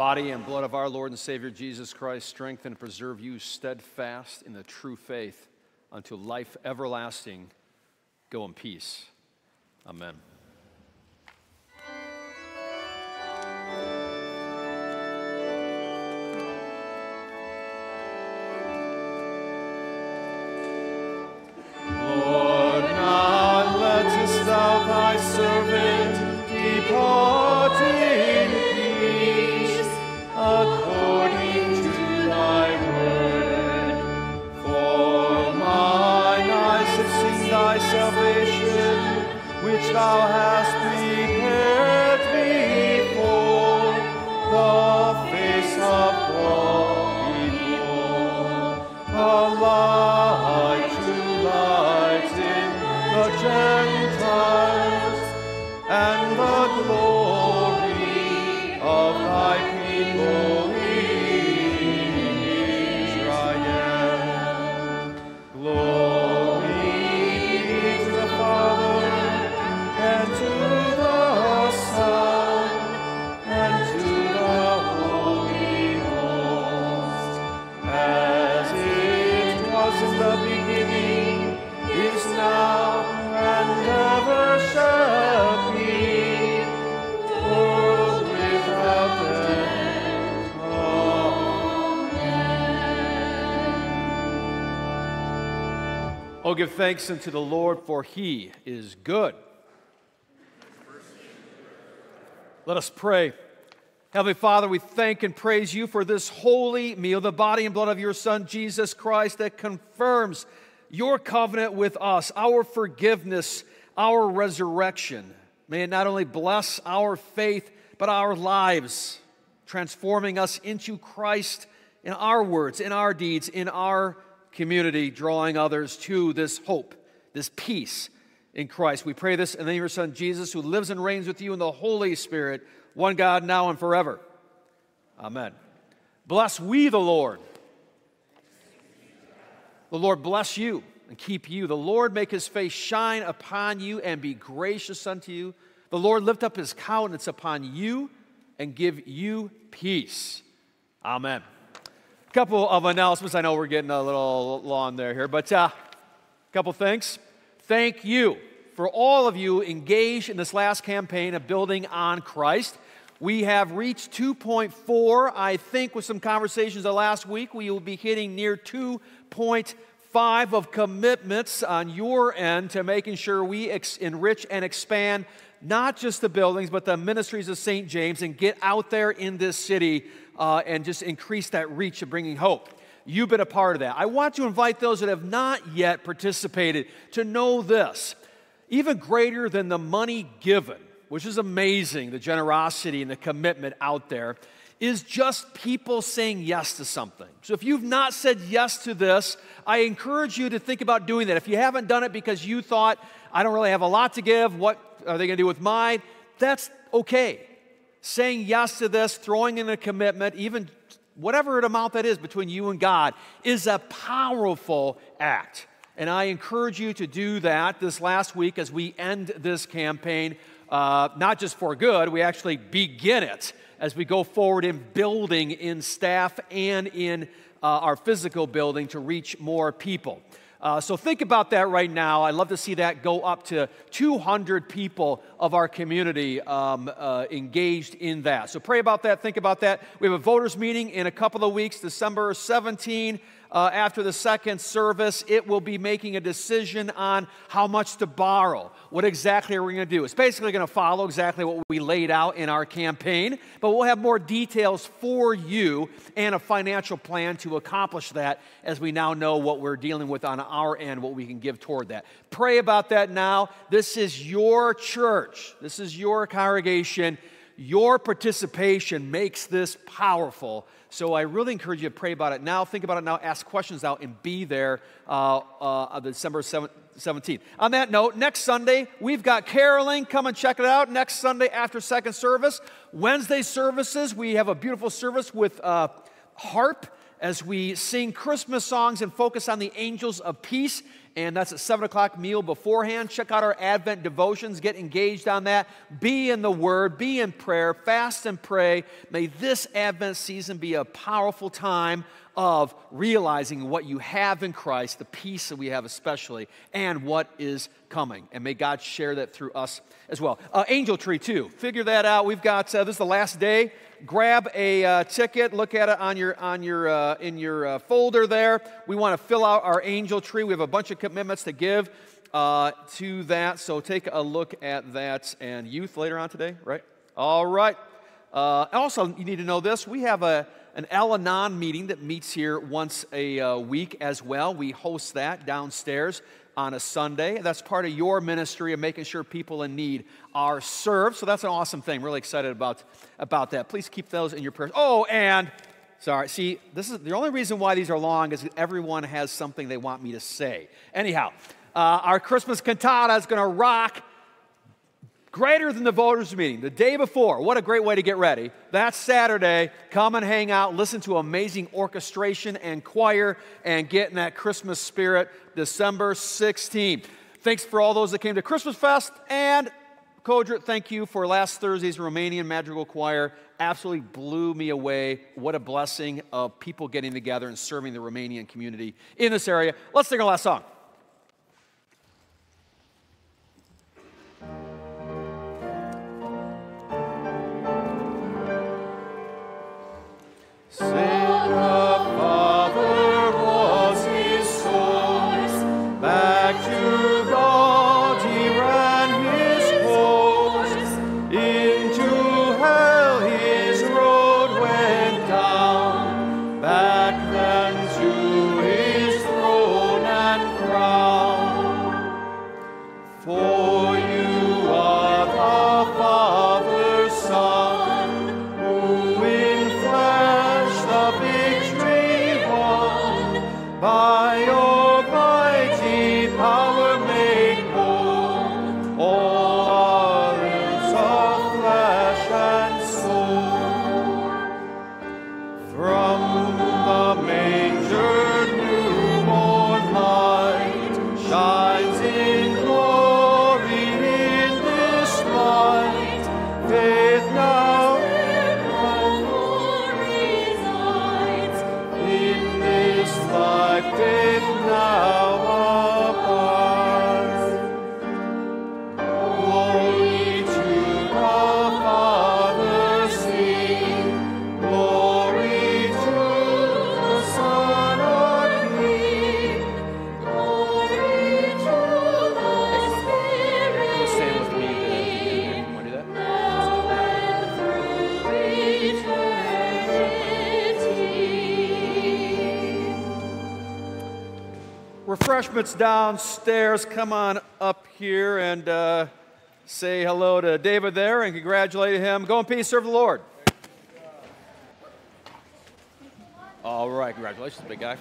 Body and blood of our Lord and Savior Jesus Christ strengthen and preserve you steadfast in the true faith unto life everlasting. Go in peace. Amen. Give thanks unto the Lord, for he is good. Let us pray. Heavenly Father, we thank and praise you for this holy meal, the body and blood of your Son, Jesus Christ, that confirms your covenant with us, our forgiveness, our resurrection. May it not only bless our faith, but our lives, transforming us into Christ in our words, in our deeds, in our community, drawing others to this hope, this peace in Christ. We pray this in the name of your Son, Jesus, who lives and reigns with you in the Holy Spirit, one God, now and forever. Amen. Bless we the Lord. The Lord bless you and keep you. The Lord make his face shine upon you and be gracious unto you. The Lord lift up his countenance upon you and give you peace. Amen. A couple of announcements. I know we're getting a little long there here, but a uh, couple things. Thank you for all of you engaged in this last campaign of building on Christ. We have reached 2.4. I think with some conversations the last week, we will be hitting near 2.5 of commitments on your end to making sure we ex- enrich and expand not just the buildings, but the ministries of St. James and get out there in this city uh, and just increase that reach of bringing hope. You've been a part of that. I want to invite those that have not yet participated to know this. Even greater than the money given, which is amazing, the generosity and the commitment out there, is just people saying yes to something. So if you've not said yes to this, I encourage you to think about doing that. If you haven't done it because you thought, I don't really have a lot to give, what are they going to do with mine? That's okay. Saying yes to this, throwing in a commitment, even whatever amount that is between you and God, is a powerful act. And I encourage you to do that this last week as we end this campaign, uh, not just for good, we actually begin it as we go forward in building in staff and in uh, our physical building to reach more people. Uh, so think about that right now. I'd love to see that go up to 200 people of our community um, uh, engaged in that. So pray about that, think about that. We have a voters meeting in a couple of weeks, December 17. Uh, after the second service, it will be making a decision on how much to borrow. What exactly are we going to do? It's basically going to follow exactly what we laid out in our campaign, but we'll have more details for you and a financial plan to accomplish that as we now know what we're dealing with on our end, what we can give toward that. Pray about that now. This is your church, this is your congregation. Your participation makes this powerful. So I really encourage you to pray about it now, think about it now, ask questions now, and be there uh, uh, December 17th. On that note, next Sunday, we've got caroling. Come and check it out. Next Sunday after second service. Wednesday services, we have a beautiful service with uh, harp as we sing Christmas songs and focus on the angels of peace and that's at 7 o'clock meal beforehand. Check out our Advent devotions, get engaged on that. Be in the Word, be in prayer, fast and pray. May this Advent season be a powerful time of realizing what you have in Christ, the peace that we have especially, and what is coming. And may God share that through us as well. Uh, Angel Tree, too. Figure that out. We've got, uh, this is the last day. Grab a uh, ticket, look at it on your, on your, uh, in your uh, folder there. We want to fill out our Angel Tree. We have a bunch of commitments to give uh, to that. So take a look at that. And youth later on today, right? All right. Also, you need to know this. We have a, an Al Anon meeting that meets here once a uh, week as well. We host that downstairs on a Sunday. That's part of your ministry of making sure people in need are served. So that's an awesome thing. Really excited about, about that. Please keep those in your prayers. Oh, and sorry, see, this is the only reason why these are long is everyone has something they want me to say. Anyhow, uh, our Christmas cantata is going to rock greater than the voters meeting the day before what a great way to get ready that's saturday come and hang out listen to amazing orchestration and choir and get in that christmas spirit december 16th thanks for all those that came to christmas fest and Kodra, thank you for last Thursday's Romanian Madrigal Choir. Absolutely blew me away. What a blessing of people getting together and serving the Romanian community in this area. Let's sing our last song. Downstairs. Come on up here and uh, say hello to David there and congratulate him. Go in peace, serve the Lord. All right, congratulations, big guy.